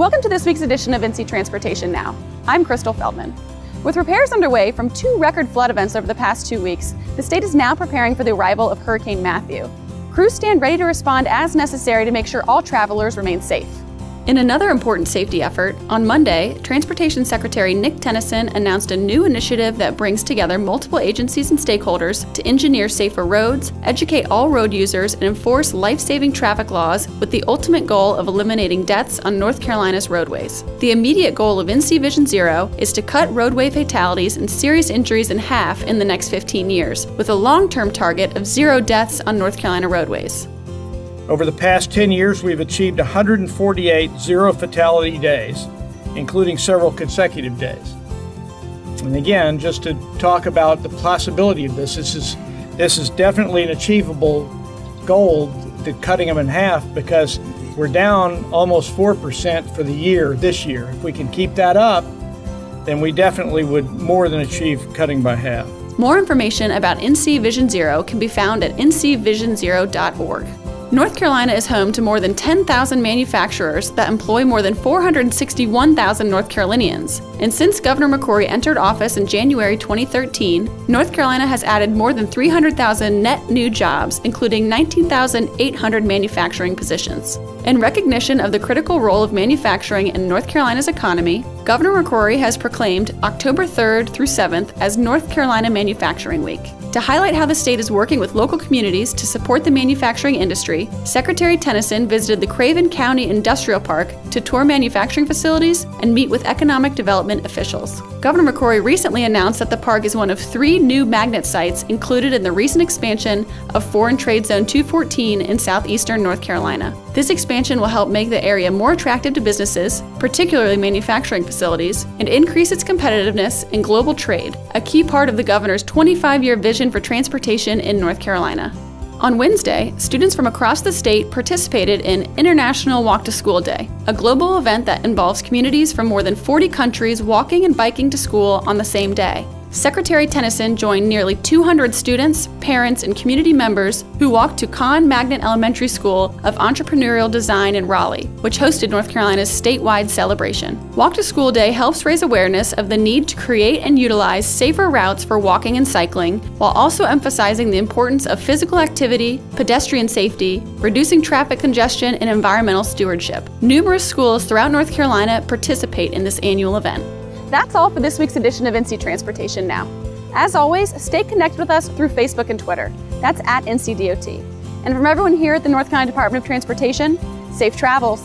Welcome to this week's edition of NC Transportation Now. I'm Crystal Feldman. With repairs underway from two record flood events over the past two weeks, the state is now preparing for the arrival of Hurricane Matthew. Crews stand ready to respond as necessary to make sure all travelers remain safe. In another important safety effort, on Monday, Transportation Secretary Nick Tennyson announced a new initiative that brings together multiple agencies and stakeholders to engineer safer roads, educate all road users, and enforce life saving traffic laws with the ultimate goal of eliminating deaths on North Carolina's roadways. The immediate goal of NC Vision Zero is to cut roadway fatalities and serious injuries in half in the next 15 years, with a long term target of zero deaths on North Carolina roadways. Over the past 10 years, we've achieved 148 zero fatality days, including several consecutive days. And again, just to talk about the possibility of this, this is, this is definitely an achievable goal, the cutting them in half, because we're down almost 4% for the year this year. If we can keep that up, then we definitely would more than achieve cutting by half. More information about NC Vision Zero can be found at ncvisionzero.org. North Carolina is home to more than 10,000 manufacturers that employ more than 461,000 North Carolinians. And since Governor McCrory entered office in January 2013, North Carolina has added more than 300,000 net new jobs, including 19,800 manufacturing positions. In recognition of the critical role of manufacturing in North Carolina's economy, Governor McCrory has proclaimed October 3rd through 7th as North Carolina Manufacturing Week. To highlight how the state is working with local communities to support the manufacturing industry, Secretary Tennyson visited the Craven County Industrial Park to tour manufacturing facilities and meet with economic development officials. Governor McCrory recently announced that the park is one of three new magnet sites included in the recent expansion of Foreign Trade Zone 214 in southeastern North Carolina. This expansion will help make the area more attractive to businesses, particularly manufacturing facilities, and increase its competitiveness in global trade, a key part of the governor's 25 year vision for Transportation in North Carolina. On Wednesday, students from across the state participated in International Walk to School Day, a global event that involves communities from more than 40 countries walking and biking to school on the same day. Secretary Tennyson joined nearly 200 students, parents, and community members who walked to Conn Magnet Elementary School of Entrepreneurial Design in Raleigh, which hosted North Carolina's statewide celebration. Walk to School Day helps raise awareness of the need to create and utilize safer routes for walking and cycling, while also emphasizing the importance of physical activity, pedestrian safety, reducing traffic congestion, and environmental stewardship. Numerous schools throughout North Carolina participate in this annual event. That's all for this week's edition of NC Transportation Now. As always, stay connected with us through Facebook and Twitter. That's at NCDOT. And from everyone here at the North Carolina Department of Transportation, safe travels.